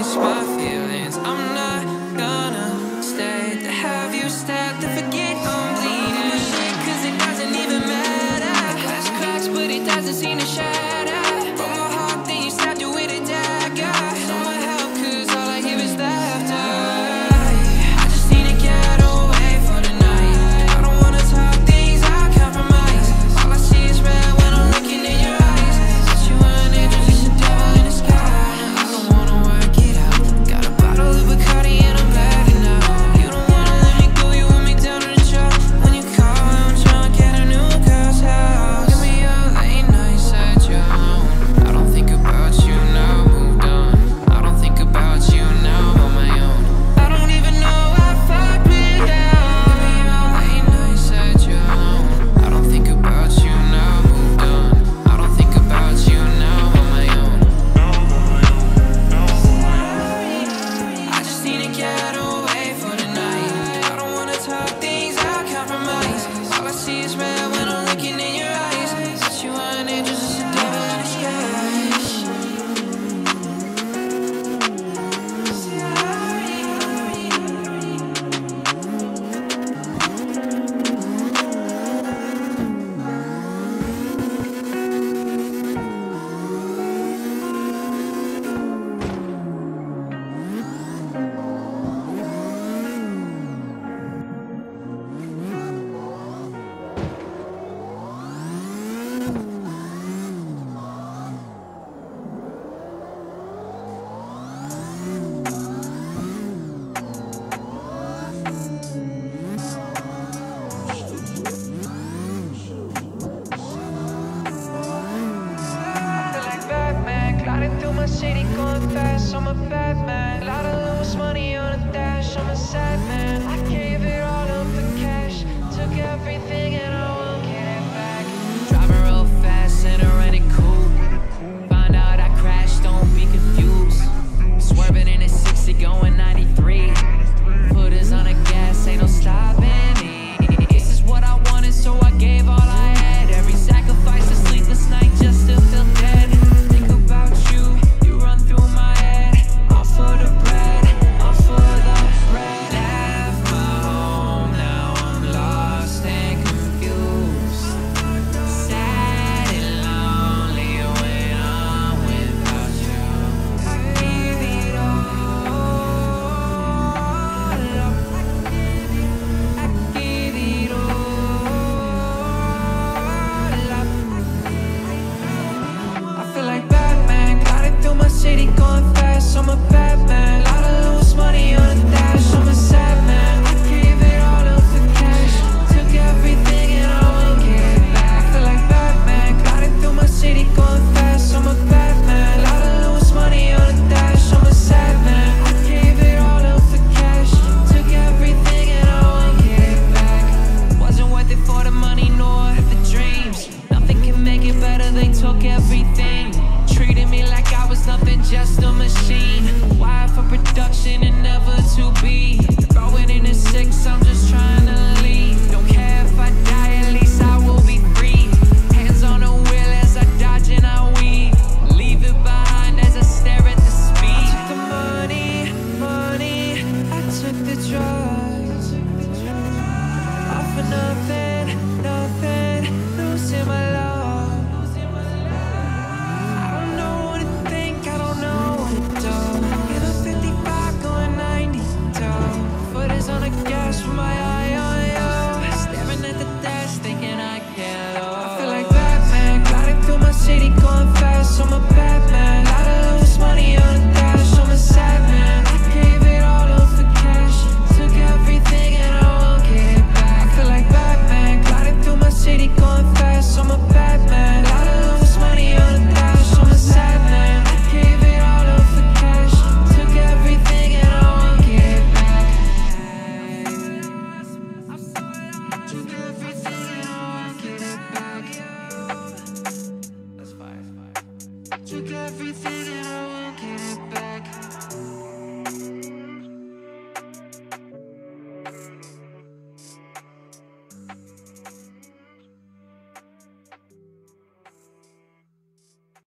my my city going fast, I'm a bad man. A lot of loose money on a dash, I'm a sad man. I